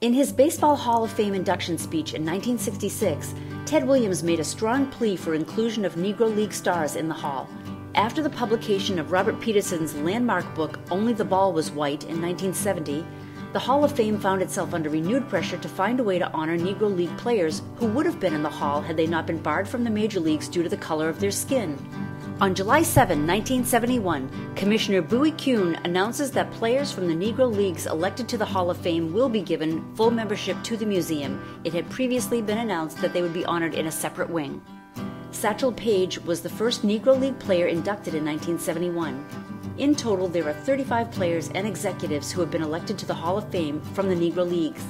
In his Baseball Hall of Fame induction speech in 1966, Ted Williams made a strong plea for inclusion of Negro League stars in the Hall. After the publication of Robert Peterson's landmark book Only the Ball Was White in 1970, the Hall of Fame found itself under renewed pressure to find a way to honor Negro League players who would have been in the Hall had they not been barred from the major leagues due to the color of their skin. On July 7, 1971, Commissioner Bowie Kuhn announces that players from the Negro Leagues elected to the Hall of Fame will be given full membership to the museum. It had previously been announced that they would be honored in a separate wing. Satchel Paige was the first Negro League player inducted in 1971. In total, there are 35 players and executives who have been elected to the Hall of Fame from the Negro Leagues.